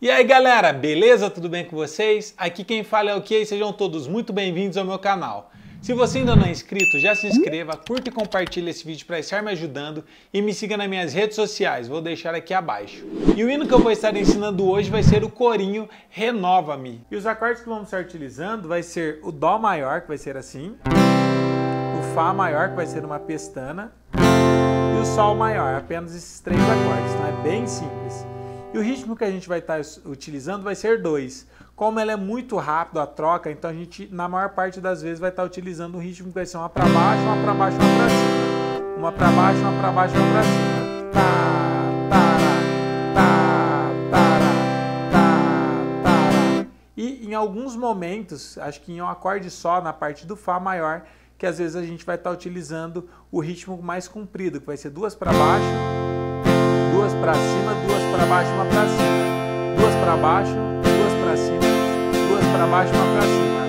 E aí galera, beleza? Tudo bem com vocês? Aqui quem fala é o que? Sejam todos muito bem-vindos ao meu canal. Se você ainda não é inscrito, já se inscreva, curta e compartilhe esse vídeo para estar me ajudando e me siga nas minhas redes sociais, vou deixar aqui abaixo. E o hino que eu vou estar ensinando hoje vai ser o corinho Renova-me. E os acordes que vamos estar utilizando vai ser o Dó maior, que vai ser assim, o Fá maior, que vai ser uma pestana, e o Sol maior, apenas esses três acordes, então é bem simples. E o ritmo que a gente vai estar utilizando vai ser dois. Como ela é muito rápido a troca, então a gente, na maior parte das vezes, vai estar utilizando um ritmo que vai ser uma para baixo, uma para baixo, uma para cima. Uma para baixo, uma para baixo, uma para cima. Tá, tá, tá. E em alguns momentos, acho que em um acorde só, na parte do Fá maior, que às vezes a gente vai estar utilizando o ritmo mais comprido, que vai ser duas para baixo, para cima, duas para baixo, uma para cima, duas para baixo, duas para cima, duas para baixo, uma para cima.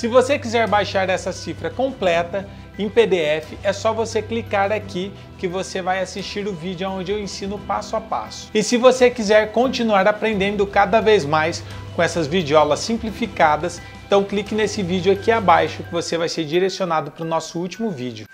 Se você quiser baixar essa cifra completa em PDF, é só você clicar aqui que você vai assistir o vídeo onde eu ensino passo a passo. E se você quiser continuar aprendendo cada vez mais com essas videoaulas simplificadas, então clique nesse vídeo aqui abaixo que você vai ser direcionado para o nosso último vídeo.